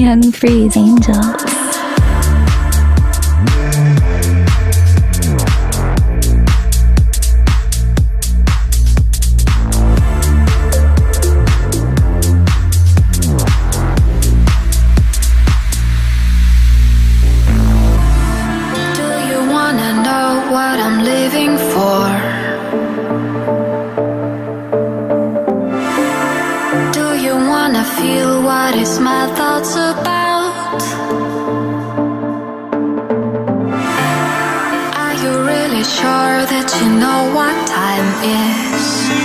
Young Freeze Angels. Feel what is my thoughts about? Are you really sure that you know what time is?